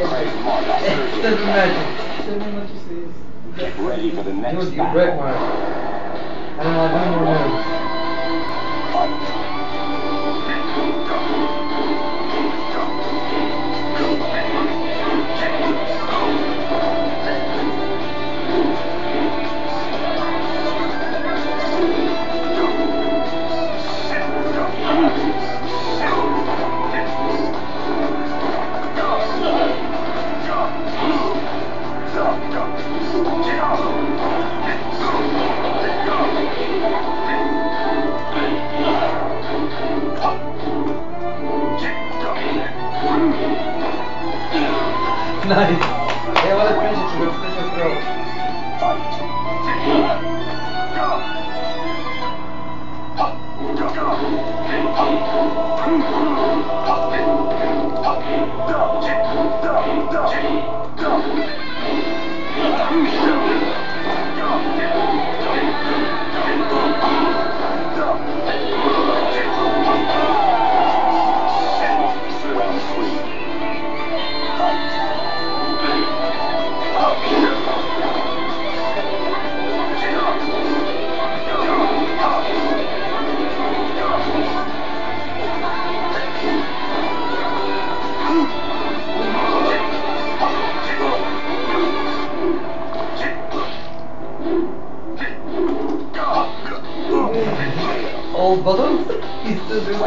It doesn't matter. Tell me what you say. Get ready for the next Dude, you battle. break my... I don't know, I Nice. Hey, what a finish it, finish it throw. Round Old balloons? He's still doing.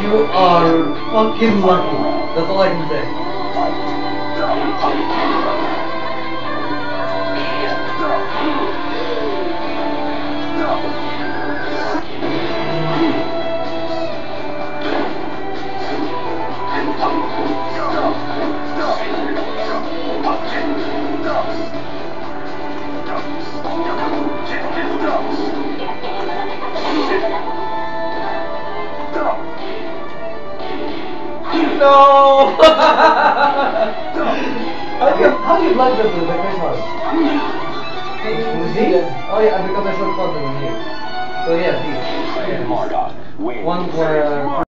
You are fucking lucky. That's all I can say. No! how do you how do you like this with the Christmas? Who's he? Oh yeah, because I showed content on you. So yeah, these. One for uh,